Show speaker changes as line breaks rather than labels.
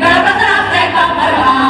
Ganpatrao Saheb बांबरवा